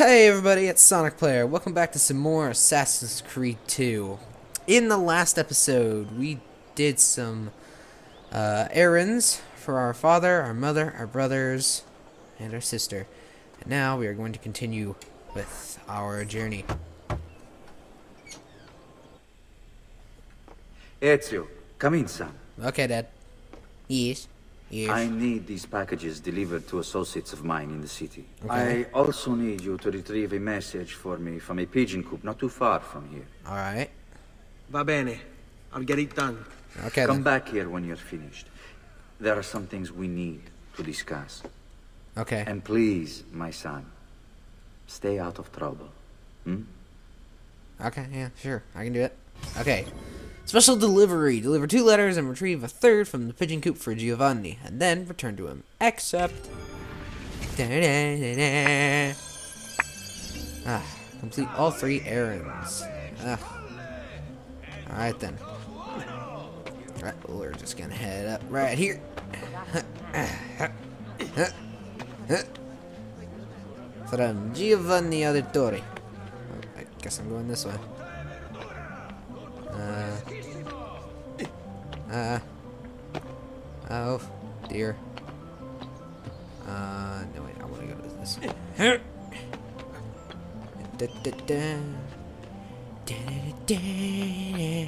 Hey everybody, it's Sonic Player. Welcome back to some more Assassin's Creed 2. In the last episode, we did some uh, errands for our father, our mother, our brothers, and our sister. And now we are going to continue with our journey. Ezio, come in, son. Okay, Dad. Yes. Yes. I need these packages delivered to associates of mine in the city. Okay. I also need you to retrieve a message for me from a pigeon coop not too far from here. Alright. Va bene. I'll get it done. Okay Come then. back here when you're finished. There are some things we need to discuss. Okay. And please, my son, stay out of trouble. Hmm? Okay, yeah, sure. I can do it. Okay. Special delivery. Deliver two letters and retrieve a third from the pigeon coop for Giovanni, and then return to him. Except... Da-da-da-da. Ah, complete all three errands. Ah. Alright then. Alright, we're just gonna head up right here. From Giovanni Auditore. Oh, I guess I'm going this way. Uh. Oh, dear. Uh, no wait, I want to go to this. Da, da, da. Da, da, da,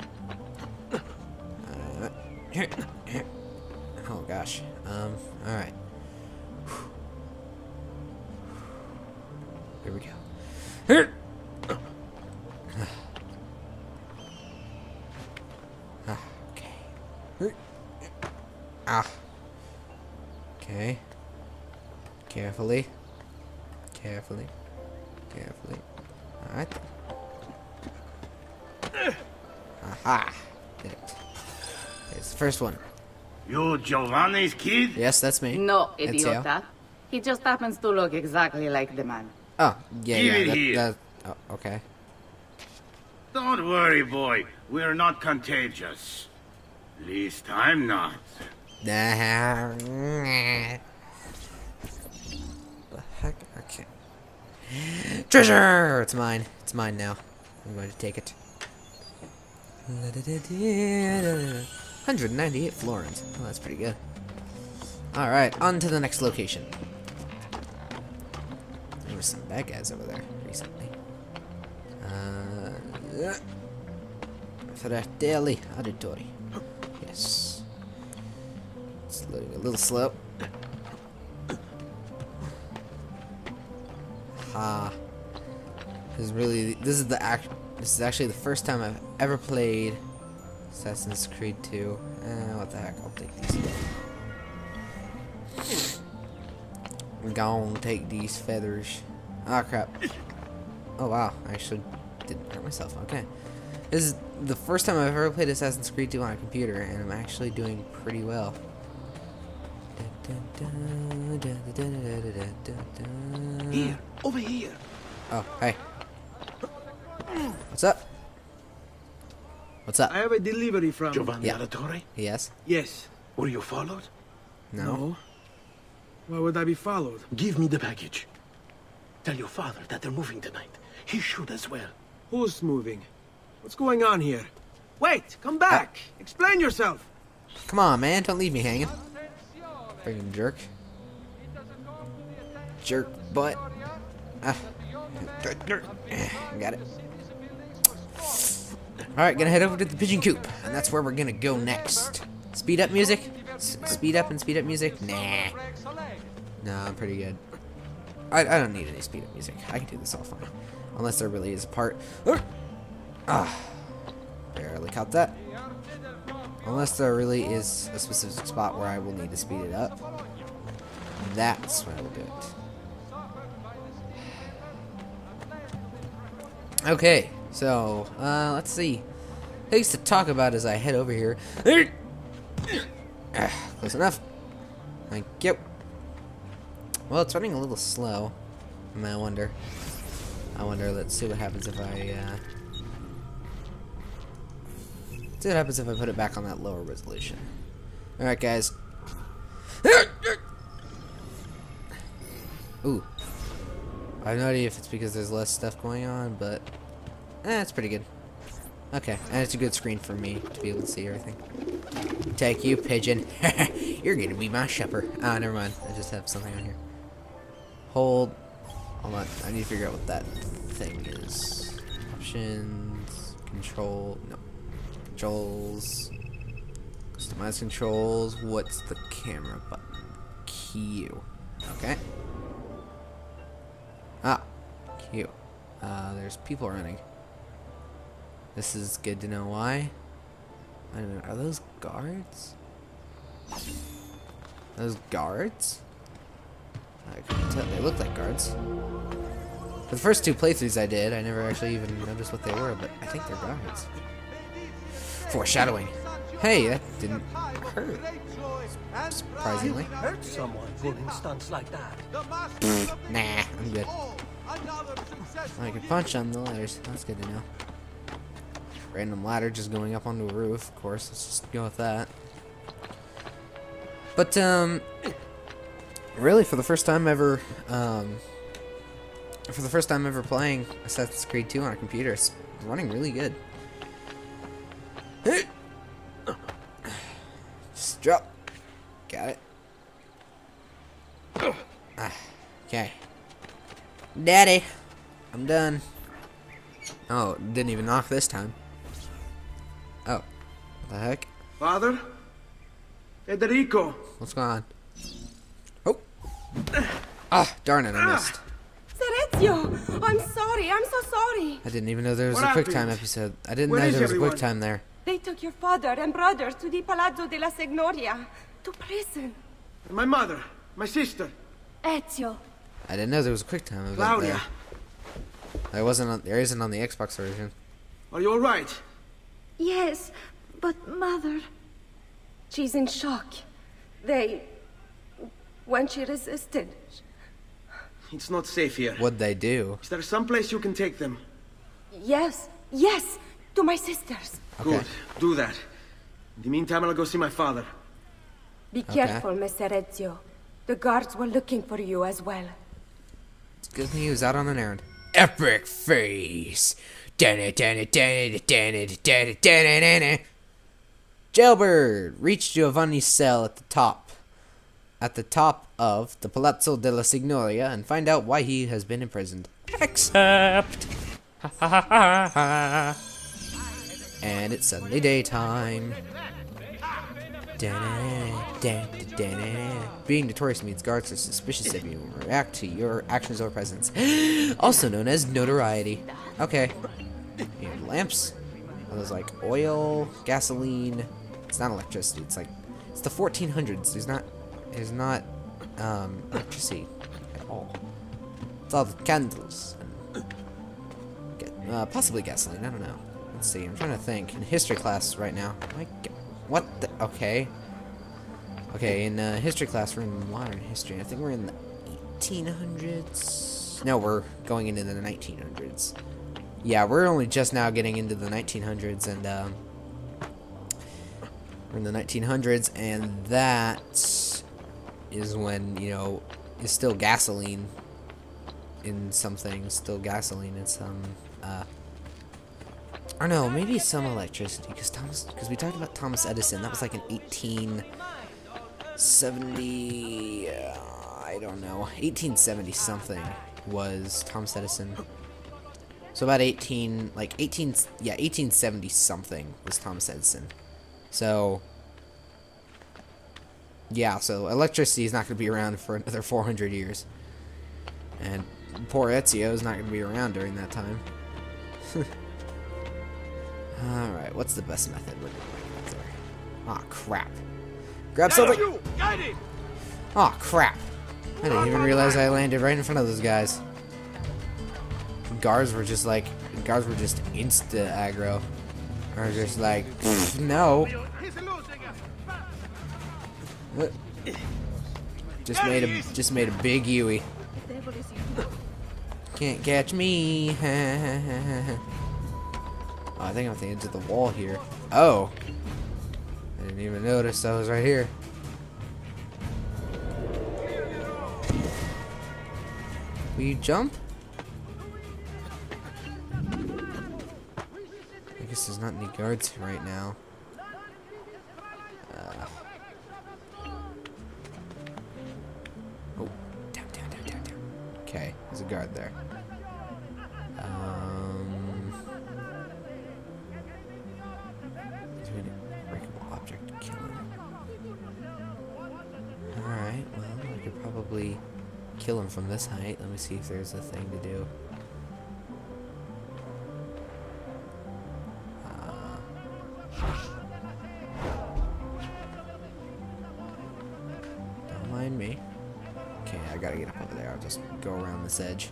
da. Uh, oh gosh. Um. All right. Here we go. Alright. Aha! Did it. Here's the first one. You Giovanni's kid? Yes, that's me. No, Ezio. idiota. He just happens to look exactly like the man. Oh, yeah, Give yeah. it that, here. that- oh, okay. Don't worry, boy. We're not contagious. At Least I'm not. Treasure! It's mine. It's mine now. I'm going to take it. 198 florins. Oh, that's pretty good. Alright, on to the next location. There were some bad guys over there recently. Uh, Fratelli Auditori. Yes. It's a little slow. Ha. This is really this is the act. This is actually the first time I've ever played Assassin's Creed 2. Eh, what the heck? I'll take these. I'm gonna take these feathers. Ah, crap. Oh wow, I actually didn't hurt myself. Okay. This is the first time I've ever played Assassin's Creed 2 on a computer, and I'm actually doing pretty well. Here, over here. Oh, hey. What's up? What's up? I have a delivery from. Giovanni Yeah. Auditore? Yes? Yes. Were you followed? No? Why would I be followed? Give me the package. Tell your father that they're moving tonight. He should as well. Who's moving? What's going on here? Wait, come back. Uh, Explain yourself. Come on, man. Don't leave me hanging. Freaking jerk. Jerk butt. Ah. Got it. Alright, gonna head over to the pigeon coop. And that's where we're gonna go next. Speed up music? S speed up and speed up music? Nah. Nah, I'm pretty good. I, I don't need any speed up music. I can do this all fine. Unless there really is a part. Ah. Barely caught that. Unless there really is a specific spot where I will need to speed it up. That's when I will do it. Okay, so, uh, let's see. Things to talk about as I head over here. Close enough. Thank you. Well, it's running a little slow. I wonder. I wonder, let's see what happens if I, uh... See what happens if I put it back on that lower resolution. Alright, guys. Ooh. I have no idea if it's because there's less stuff going on, but eh, it's pretty good. Okay, and it's a good screen for me to be able to see everything. Take you, pigeon. You're gonna be my shepherd. Ah, never mind. I just have something on here. Hold. Hold on. I need to figure out what that thing is. Options. Control. No. Controls. Customize controls. What's the camera button? Q. Okay. Ah. Q. Uh, there's people running. This is good to know why. I don't know. Are those guards? Those guards? I couldn't tell. They look like guards. For the first two playthroughs I did, I never actually even noticed what they were, but I think they're guards. Foreshadowing. Hey, that didn't hurt. Surprisingly. Hurt someone pulling stunts like that. Nah, I'm good. I can punch on the ladders. That's good to know. Random ladder just going up onto a roof, of course. Let's just go with that. But, um, really, for the first time ever, um, for the first time ever playing Assassin's Creed 2 on a computer, it's running really good. Drop. Got it. Ah, okay. Daddy, I'm done. Oh, didn't even knock this time. Oh, what the heck? Father? Federico! What's going on? Oh! Ah, darn it, I missed. Sergio! I'm sorry, I'm so sorry. I didn't even know there was What a quick time episode. I didn't Where know there was a quick time there. They took your father and brother to the Palazzo della Signoria, to prison. My mother, my sister, Ezio, I didn't know there was a quick time event Claudia. there. There wasn't. On, there isn't on the Xbox version. Are you alright? Yes, but mother. She's in shock. They. When she resisted. It's not safe here. What'd they do? Is there some place you can take them? Yes, yes, to my sisters. Okay. Good. Do that. In the meantime, I'll go see my father. Be careful, Messer Ezio. The guards were looking for you as well. It's good news. Out on an errand. Epic face. Jailbird reach Giovanni's cell at the top. At the top of the Palazzo della Signoria and find out why he has been imprisoned. Except. And it's suddenly daytime. Being notorious means guards are suspicious of you and react to your actions or presence. also known as notoriety. Okay. And lamps. Those like oil, gasoline? It's not electricity. It's like it's the 1400s. There's not there's not um, electricity at all. It's all candles. And, uh, possibly gasoline. I don't know. Let's see. I'm trying to think. In history class right now. What the? Okay. Okay, in uh, history class, we're in modern history. I think we're in the 1800s. No, we're going into the 1900s. Yeah, we're only just now getting into the 1900s, and um, we're in the 1900s, and that is when you know is still gasoline in some things, still gasoline in some. Uh, or no, maybe some electricity, because Thomas, because we talked about Thomas Edison. That was like an 1870. Uh, I don't know, 1870 something was Thomas Edison. So about 18, like 18, yeah, 1870 something was Thomas Edison. So, yeah, so electricity is not going to be around for another 400 years. And poor Ezio is not going to be around during that time. Alright, what's the best method? What do we there? Aw, crap. Grab something! Aw, crap. I didn't even realize I landed right in front of those guys. Guards were just like, guards were just insta aggro. Or just like, "Pfft, no. Just made a, just made a big Yui. Can't catch me. Oh, I think I'm at the end of the wall here. Oh! I didn't even notice I was right here. Will you jump? I guess there's not any guards right now. Uh. Oh, down, down, down, down, down. Okay, there's a guard there. Probably kill him from this height. Let me see if there's a thing to do. Don't mind me. Okay, I gotta get up over there. I'll just go around this edge.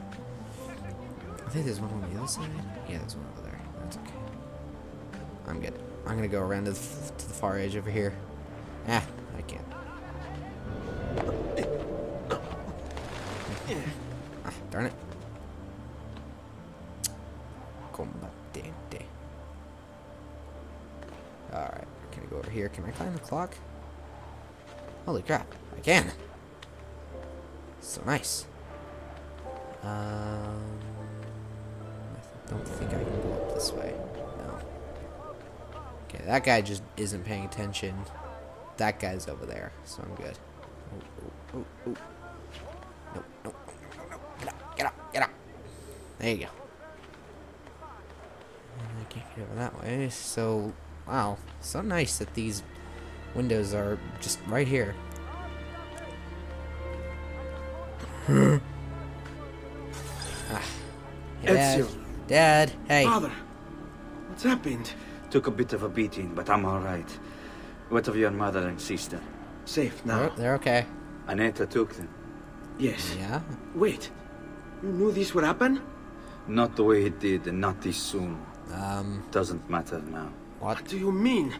I think there's one on the other side. Yeah, there's one over there. That's okay. I'm good. I'm gonna go around to the, to the far edge over here. Ah, I can't. Darn it. Alright, can I go over here? Can I climb the clock? Holy crap, I can! So nice. Um, I don't think I can go up this way. No. Okay, that guy just isn't paying attention. That guy's over there, so I'm good. Oh, oh, oh, oh. No, no, no, no, no, no. Get up, get up, get up. There you go. And I can't get over that way, so... Wow, so nice that these windows are just right here. ah. Hey, Dad. Ezio. Dad, hey. Father, what's happened? Took a bit of a beating, but I'm all right. What of your mother and sister? Safe now. Oh, they're okay. Annetta took them. Yes. Yeah? Wait. You knew this would happen? Not the way it did, and not this soon. Um, Doesn't matter now. what? What do you mean?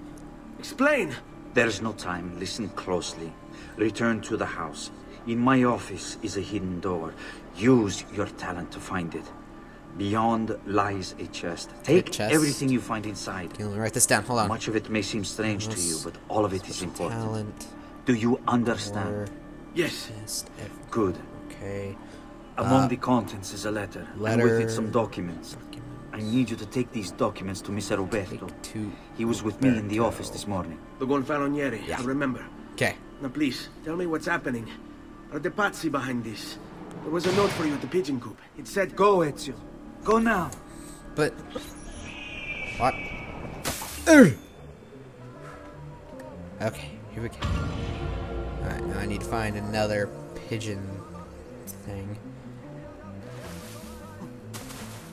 Explain. There's no time. Listen closely. Return to the house. In my office is a hidden door. Use your talent to find it. Beyond lies a chest. Take chest. everything you find inside. Can you write this down? Hold on. Much of it may seem strange to you, but all of it is important. Talent. Do you understand? Yes. best Good. Okay. Among Uh, the contents is a letter, and with letter- it some documents. I need you to take these documents to Mr. Roberto. Take two. He was with me in the office this morning. The Gonfaloniere. Yeah. I remember. Okay. Now please, tell me what's happening. Are the Pazzi behind this? There was a note for you at the pigeon coop. It said, Go, Ezio. Go now. But what? Ugh. Okay, here we go. Alright, now I need to find another pigeon thing.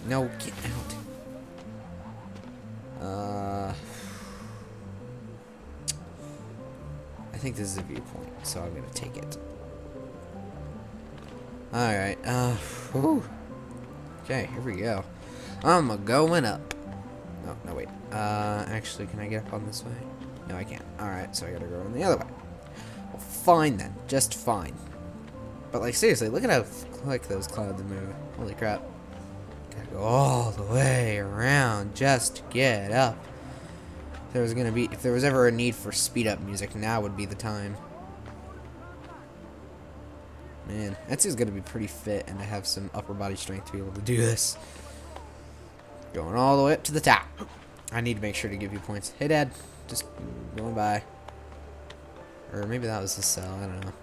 No, get out. Uh I think this is a viewpoint, so I'm gonna take it. Alright, uh whew. Okay, here we go. I'm a going up. No, no, wait. Uh, actually, can I get up on this way? No, I can't. Alright, so I gotta go on the other way. Well, fine then. Just fine. But, like, seriously, look at how quick those clouds move. Holy crap. Gotta go all the way around just to get up. If there was gonna be, if there was ever a need for speed up music, now would be the time. Man, Ezio's gonna be pretty fit and to have some upper body strength to be able to do this. Going all the way up to the top. I need to make sure to give you points. Hey, Dad. Just going by. Or maybe that was the cell. I don't know.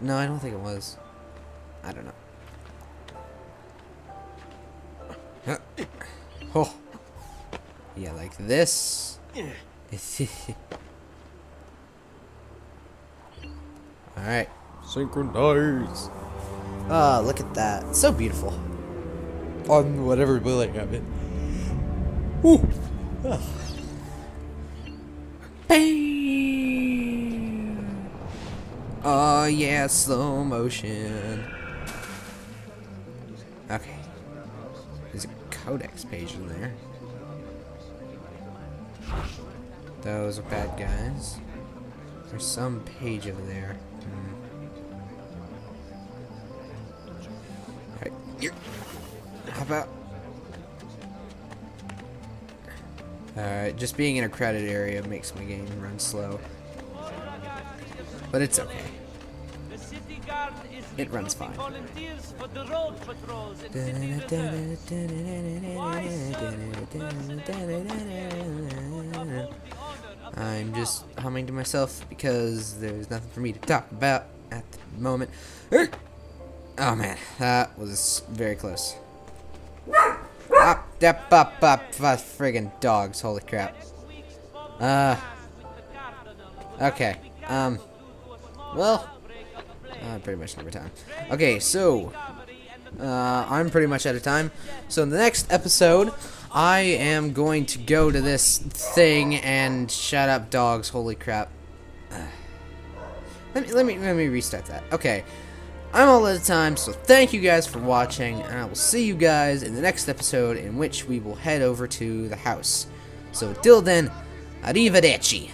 No, I don't think it was. I don't know. Oh. Yeah, like this. Alright. Synchronize. Ah, look at that. So beautiful. On whatever building I'm in. Ah. Bang. Oh yeah, slow motion. Okay. Codex page in there. Those are bad guys. There's some page over there. Hmm. How about... Alright, just being in a crowded area makes my game run slow. But it's okay. It runs fine. I'm just humming to myself because there's nothing for me to talk about at the moment. Oh man, that was very close. Up, up, up, up, friggin' dogs, holy crap. Uh, okay, um, well, uh, pretty much never time. Okay, so, uh, I'm pretty much out of time. So in the next episode, I am going to go to this thing and shut up dogs, holy crap. Let me, let me, let me restart that. Okay. I'm all out of time, so thank you guys for watching, and I will see you guys in the next episode in which we will head over to the house. So, till then, arrivederci.